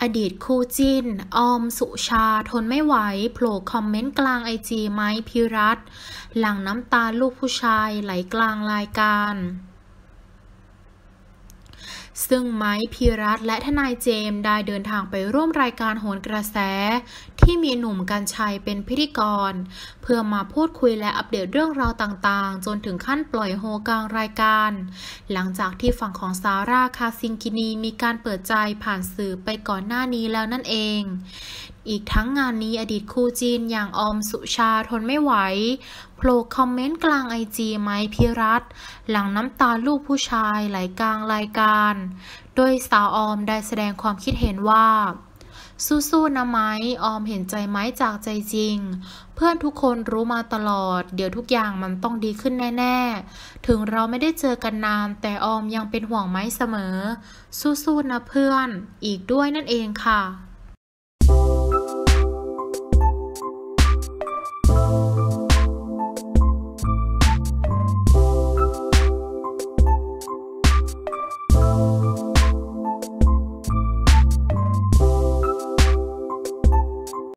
อดีตคู่จิ้น ออมสุชา ทนไม่ไหวโผล่คอมเมนต์กลางไอจีไม้พิรัตหลังน้ำตาลูกผู้ชายไหลกลางรายการ ซึ่งไม้พีรัตและทนายเจมได้เดินทางไปร่วมรายการโหนกระแส ที่มีหนุ่มกัญชัยเป็นพิธีกร เพื่อมาพูดคุยและอัปเดตเรื่องราวต่างๆ จนถึงขั้นปล่อยโฮกลางรายการ หลังจากที่ฝั่งของซาร่าคาซิงกินีมีการเปิดใจผ่านสื่อไปก่อนหน้านี้แล้วนั่นเอง อีกทั้งงานนี้อดีตคู่จีนอย่างออมสุชาทนไม่ไหวโผล่คอมเมนต์กลางไอจีไม้พิรัตหลังน้ำตาลูกผู้ชายไหลกลางรายการ โดยสาวออมได้แสดงความคิดเห็นว่า สู้ๆนะไม้ออมเห็นใจไม้จากใจจริง เพื่อนทุกคนรู้มาตลอด เดี๋ยวทุกอย่างมันต้องดีขึ้นแน่ ๆ ถึงเราไม่ได้เจอกันนาน แต่ออมยังเป็นห่วงไม้เสมอ สู้ๆนะเพื่อน อีกด้วยนั่นเองค่ะ